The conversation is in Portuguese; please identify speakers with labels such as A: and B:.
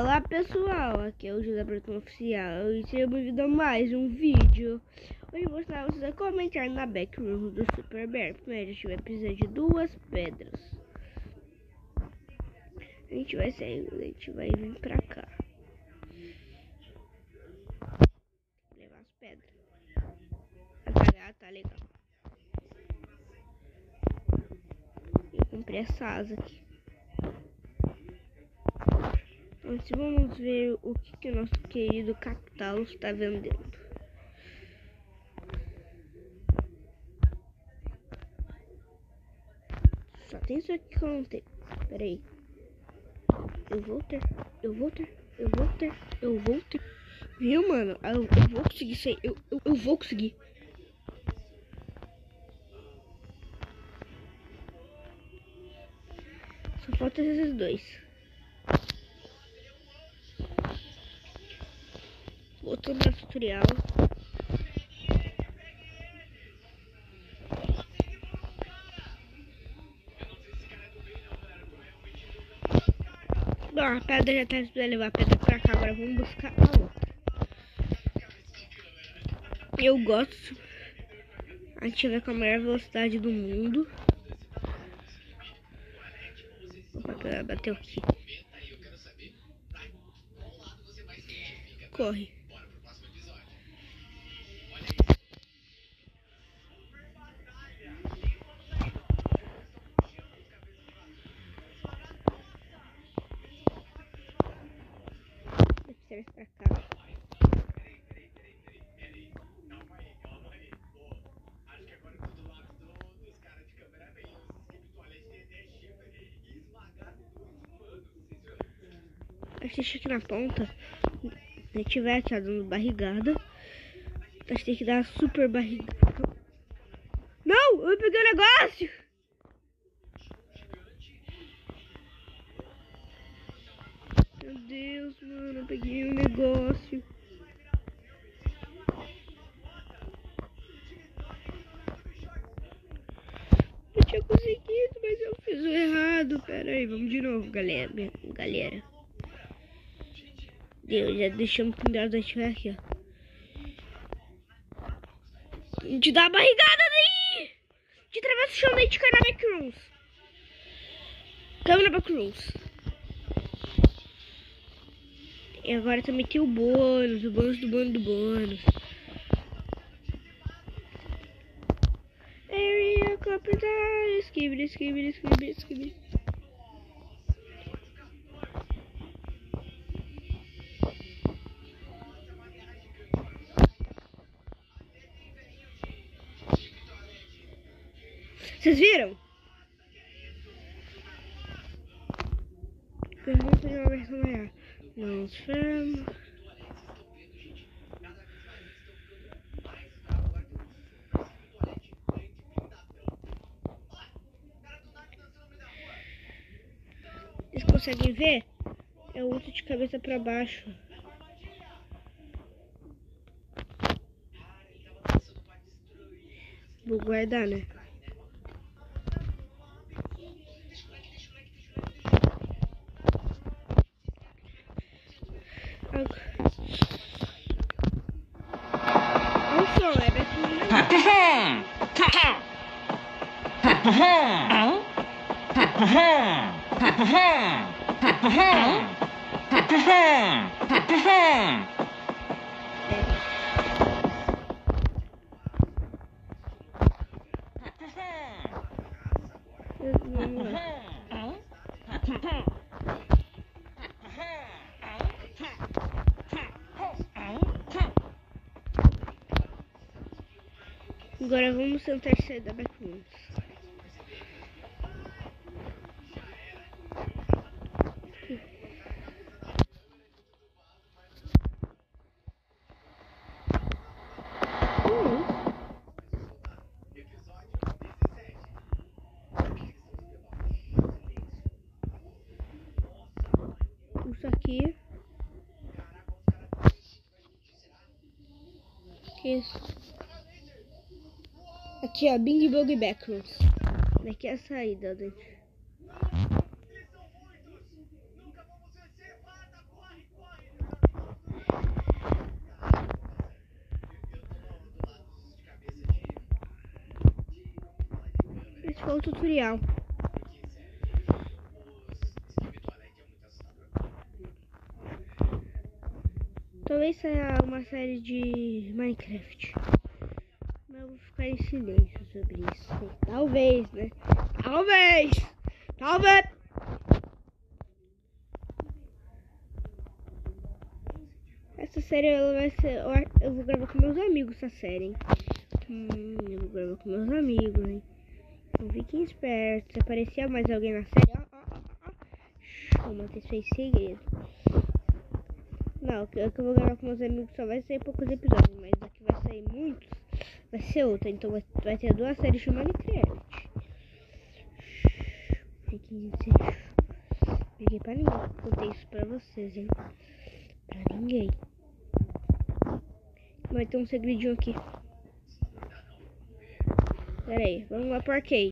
A: Olá pessoal, aqui é o José Bretão Oficial. E seja bem-vindo a mais um vídeo. Hoje vou mostrar vocês a comentar na backroom do Super Bear. Primeiro a gente vai precisar de duas pedras. A gente vai sair, a gente vai vir pra cá. Levar as pedras. Apagar, tá legal. Eu comprei essa asa aqui Mas vamos ver o que, que o nosso querido Capital está vendendo. Só tem isso aqui que eu não tenho. Pera aí. Eu vou ter, eu vou ter, eu vou ter, eu vou ter. Viu, mano? Eu, eu vou conseguir sair. Eu, eu, eu vou conseguir. Só falta esses dois. Outro no tutorial. Bom, a pedra já tá para levar a pedra pra cá. Agora vamos buscar a outra. Eu gosto. A gente vai com a maior velocidade do mundo. Opa, bateu aqui. Corre. Pra cá. Assiste aqui na ponta. Se tiver tá dando barrigada, a gente tem que dar super barrigada. Não! Eu peguei o um negócio! Deus, mano, eu peguei um negócio. Eu tinha conseguido, mas eu fiz o errado. Pera aí, vamos de novo, galera. galera. Deus, já deixamos pendurado a tiver aqui, ó. Te dá a barrigada daí! Te atravessa o chão daí de cai na Backrooms. Caiu na Backrooms. E agora também tem o bônus, o bônus do bônus do bônus. Area Capital, esquibre, esquibre, esquibre, esquibre. Vocês viram? Pergunta de uma versão maior. Mãos firmes. Vocês conseguem ver? É o outro de cabeça para baixo. Vou guardar, né? Ha ha ha! Agora vamos tentar sair da backrooms. Isso aqui. Isso. Aqui, ó, Bing Bong Backwards. Daqui é, é a saída, gente. Esse foi o tutorial. Talvez saia uma série de Minecraft. Vou ficar em silêncio sobre isso. Talvez, né? Talvez! Talvez! Essa série ela vai ser. Eu vou gravar com meus amigos essa série. Hein? Hum, eu vou gravar com meus amigos, hein? Então fiquem espertos. Se aparecer mais alguém na série. Ó, ó, ó, ó. Vou manter isso aí segredo. Não, o que eu vou gravar com meus amigos só vai sair poucos episódios, mas aqui vai sair muitos. Vai ser outra, então vai, vai ter duas séries de Minecraft. Fiquem Peguei pra ninguém. Contei isso pra vocês, hein? Pra ninguém. Vai ter um segredinho aqui. Pera aí, vamos lá pro arcade.